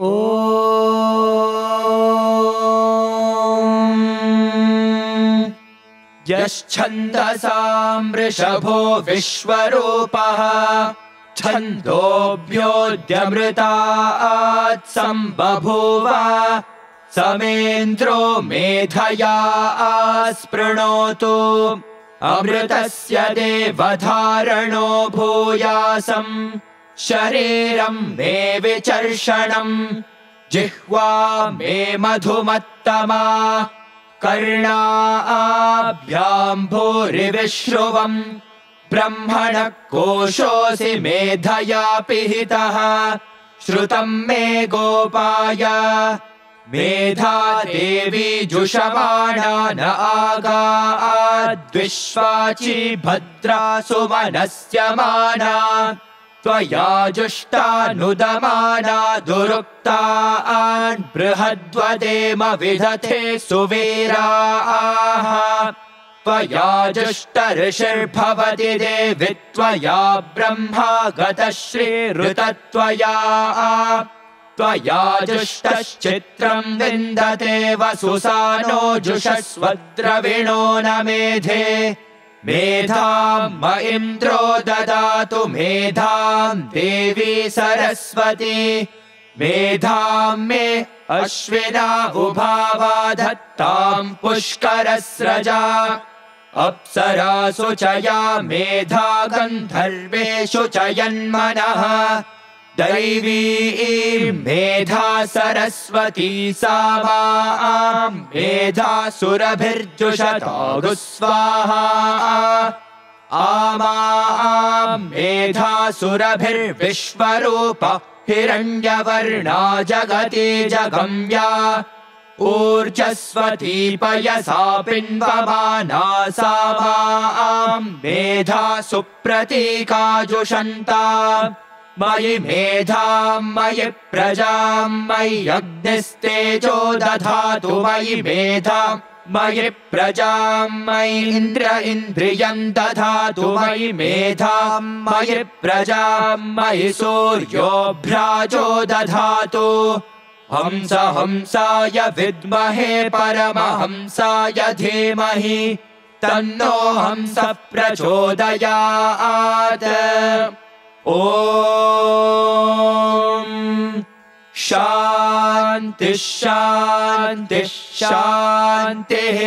ओ यश्छन्दसाम् वृषभो विश्वरूपः छन्दोऽभ्योऽद्यमृतात् सम्बभूव समेन्द्रो मेधया आस्पृणोतु अमृतस्य देवधारणो भूयासम् शरीरम् मे विचर्षणम्। जिह्वा मे मधुमत्तमा। कर्णाभ्याम् भूरिविश्रुवम् ब्रह्मणः कोशोऽसि मेधया पिहितः। श्रुतम् मे गोपाय। मेधा देवी जुषमाणा न आगाद्विश्वाची भद्रा सुमनस्य माना त्वया जुष्टानुदमाना दुरुक्तान् बृहद्वदेम विदथे सुवीराः। त्वया जुष्ट ऋषिर्भवति देवि त्वया ब्रह्मा गतश्रीरुतत्वया। त्वया जुष्टश्चित्रम् विन्दते वसुसानो जुषस्वद्रविणो न मेधे मेधाम् म इन्द्रो ददातु मेधाम् देवी सरस्वती। मेधाम् मे अश्विना उभावा धत्ताम् च या मेधा गन्धर्वेषु च यन्मनः दैवी मेधा सरस्वती सा मा मेधा सुरभिर्जुषता स्वाहा आमा मेधा सुरभिर्विश्वरूप हिरण्यवर्णा जगति जगम्या। ऊर्जस्वती पयसा पिन्वमाना सा मा मेधा सुप्रतीकाजुषन्ता मयि मेधाम् मयि प्रजाम् मयि अग्निस्तेजो दधातु मयि मेधाम् मयि प्रजाम् मयि इन्द्र इन्द्रियम् दधातु मयि मेधाम् मयि प्रजाम् मयि सूर्योभ्राजो दधातु। हंस हंसाय विद्महे परमहंसाय धीमहि तन्नो हंस प्रचोदयात् ओ शान्तिः